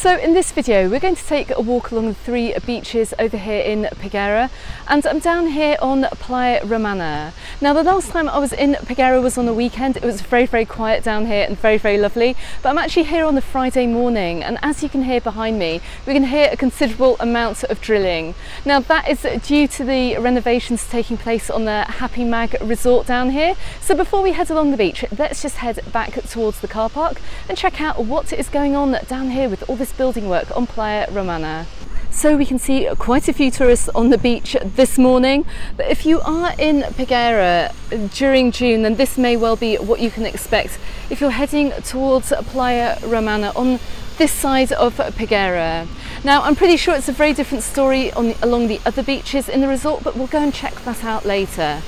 So in this video we're going to take a walk along the three beaches over here in Peguera and I'm down here on Playa Romana. Now the last time I was in Peguera was on a weekend, it was very very quiet down here and very very lovely but I'm actually here on the Friday morning and as you can hear behind me we can hear a considerable amount of drilling. Now that is due to the renovations taking place on the Hapimag resort down here so before we head along the beach let's just head back towards the car park and check out what is going on down here with all this building work on Playa Romana. So we can see quite a few tourists on the beach this morning, but if you are in Peguera during June, then this may well be what you can expect if you're heading towards Playa Romana on this side of Peguera. Now, I'm pretty sure it's a very different story on, along the other beaches in the resort, but we'll go and check that out later.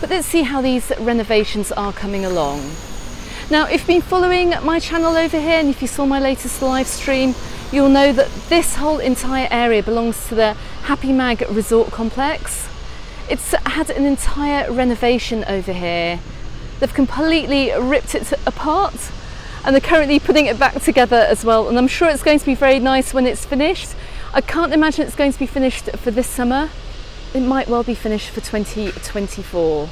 But let's see how these renovations are coming along. Now, if you've been following my channel over here and if you saw my latest live stream, you'll know that this whole entire area belongs to the Hapimag Resort Complex. It's had an entire renovation over here. They've completely ripped it apart and they're currently putting it back together as well. And I'm sure it's going to be very nice when it's finished. I can't imagine it's going to be finished for this summer. It might well be finished for 2024.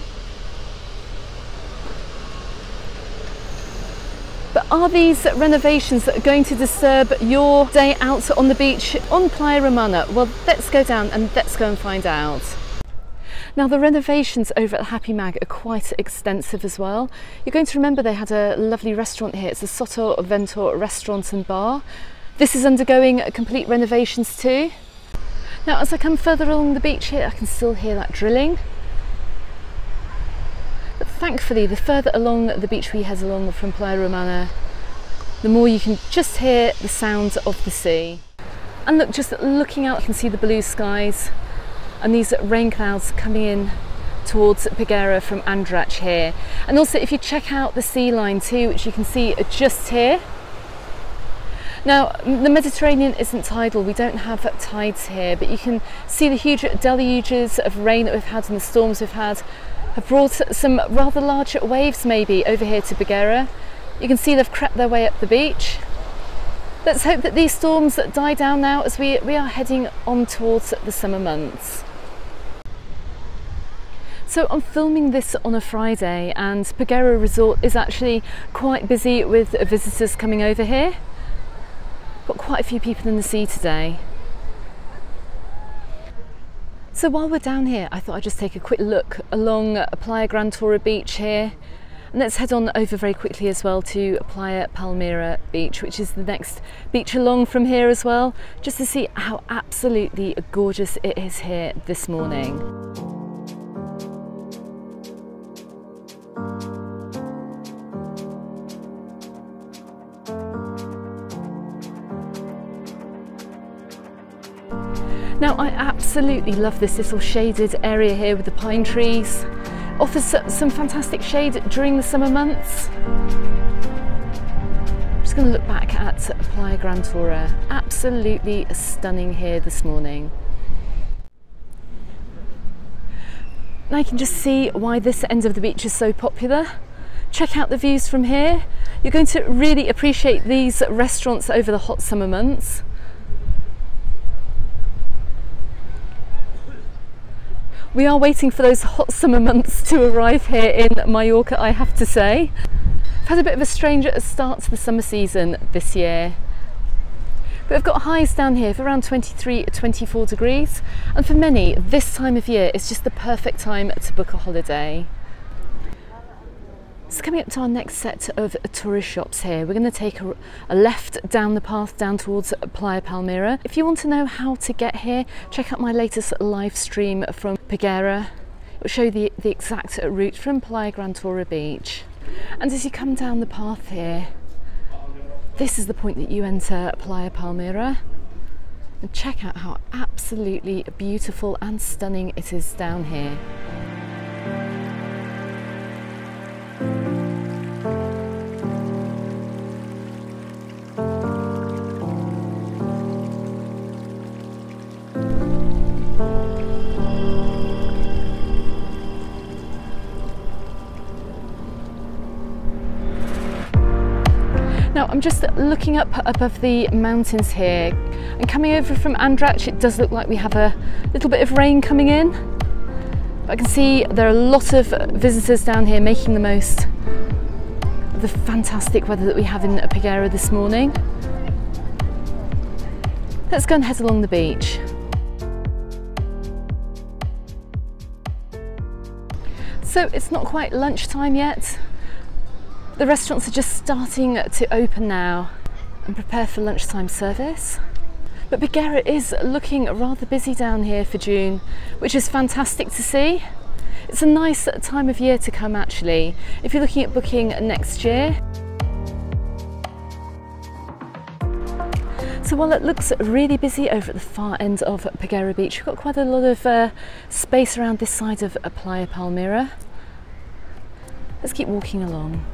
Are these renovations that are going to disturb your day out on the beach on Playa Romana? Well, let's go down and let's go and find out. Now the renovations over at Hapimag are quite extensive as well. You're going to remember they had a lovely restaurant here. It's the Sotavento Restaurant and Bar. This is undergoing complete renovations too. Now as I come further along the beach here, I can still hear that drilling. Thankfully, the further along the beach we head along from Playa Romana, the more you can just hear the sounds of the sea. And look, just looking out, you can see the blue skies and these rain clouds coming in towards Peguera from Andratx here. And also if you check out the sea line too, which you can see just here. Now, the Mediterranean isn't tidal, we don't have tides here, but you can see the huge deluges of rain that we've had and the storms we've had have brought some rather large waves maybe over here to Peguera. You can see they've crept their way up the beach. Let's hope that these storms die down now as we, we are heading on towards the summer months. So I'm filming this on a Friday and Peguera Resort is actually quite busy with visitors coming over here. Got quite a few people in the sea today. So while we're down here, I thought I'd just take a quick look along Playa Gran Tora beach here. And let's head on over very quickly as well to Playa Palmira beach, which is the next beach along from here as well, just to see how absolutely gorgeous it is here this morning. Now I absolutely love this little shaded area here with the pine trees. Offers some fantastic shade during the summer months. I'm just going to look back at Playa Gran Tora. Absolutely stunning here this morning. Now you can just see why this end of the beach is so popular. Check out the views from here. You're going to really appreciate these restaurants over the hot summer months. We are waiting for those hot summer months to arrive here in Mallorca, I have to say. I've had a bit of a strange start to the summer season this year. But we've got highs down here of around 23 24 degrees and for many this time of year is just the perfect time to book a holiday. So coming up to our next set of tourist shops here, we're going to take a, a, left down the path down towards Playa Palmira. If you want to know how to get here, check out my latest live stream from Peguera. It will show you the, the exact route from Playa Gran Tora Beach. And as you come down the path here, this is the point that you enter Playa Palmira. And check out how absolutely beautiful and stunning it is down here. Now I'm just looking up above the mountains here and coming over from Andratx it does look like we have a little bit of rain coming in. But I can see there are a lot of visitors down here making the most of the fantastic weather that we have in Paguera this morning. Let's go and head along the beach. So it's not quite lunchtime yet, the restaurants are just starting to open now and prepare for lunchtime service. But Peguera is looking rather busy down here for June, which is fantastic to see. It's a nice time of year to come actually, if you're looking at booking next year. So while it looks really busy over at the far end of Peguera Beach, we've got quite a lot of uh, space around this side of Playa Palmira. Let's keep walking along.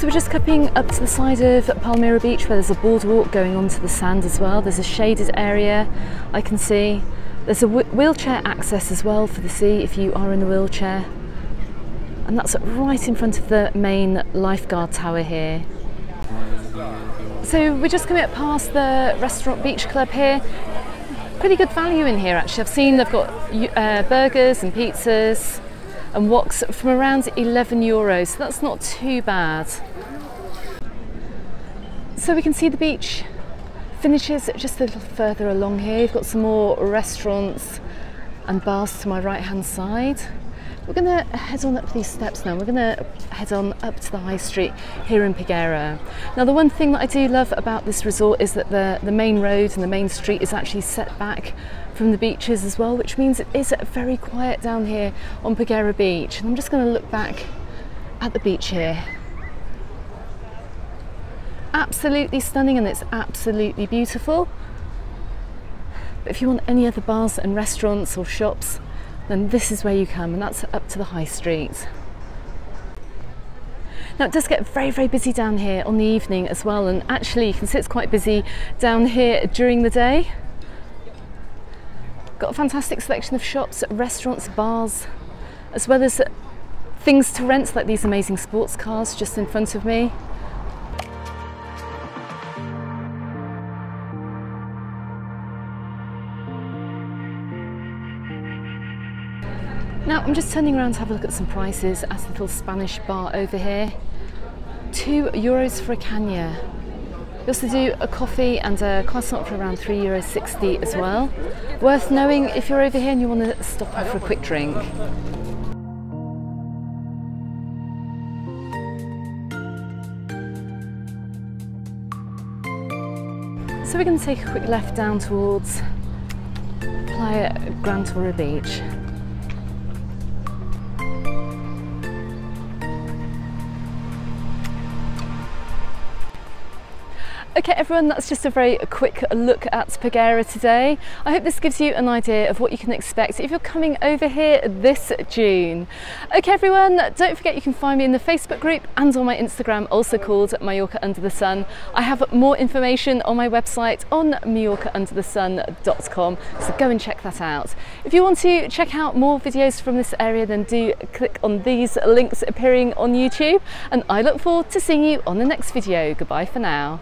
So we're just coming up to the side of Palmira Beach where there's a boardwalk going onto the sand as well. There's a shaded area I can see. There's a wheelchair access as well for the sea if you are in a wheelchair. And that's right in front of the main lifeguard tower here. So we're just coming up past the Restaurant Beach Club here. Pretty good value in here actually. I've seen they've got uh, burgers and pizzas and woks from around 11 euros. So that's not too bad. So we can see the beach finishes just a little further along here. You've got some more restaurants and bars to my right hand side. We're going to head on up these steps now. We're going to head on up to the high street here in Peguera. Now the one thing that I do love about this resort is that the, the main road and the main street is actually set back from the beaches as well, which means it is very quiet down here on Peguera Beach. And I'm just going to look back at the beach here absolutely stunning and it's absolutely beautiful. But if you want any other bars and restaurants or shops, then this is where you come and that's up to the high street. Now it does get very, very busy down here on the evening as well and actually you can see it's quite busy down here during the day. Got a fantastic selection of shops, restaurants, bars, as well as things to rent like these amazing sports cars just in front of me. Now I'm just turning around to have a look at some prices at the little Spanish bar over here. Two euros for a caña. We also do a coffee and a croissant for around three euros 60 as well. Worth knowing if you're over here and you want to stop off for a quick drink. So we're going to take a quick left down towards Playa Gran Tora Beach. Okay everyone, that's just a very quick look at Peguera today. I hope this gives you an idea of what you can expect if you're coming over here this June. Okay everyone, don't forget you can find me in the Facebook group and on my Instagram, also called Mallorca Under the Sun. I have more information on my website on mallorcaunderthesun.com, so go and check that out. If you want to check out more videos from this area, then do click on these links appearing on YouTube, and I look forward to seeing you on the next video. Goodbye for now.